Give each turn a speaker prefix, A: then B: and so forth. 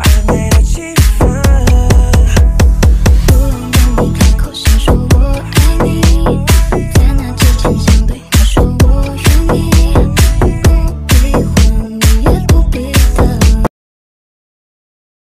A: I made